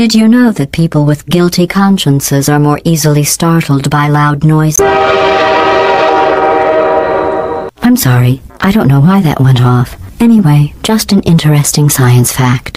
Did you know that people with guilty consciences are more easily startled by loud noise? I'm sorry, I don't know why that went off. Anyway, just an interesting science fact.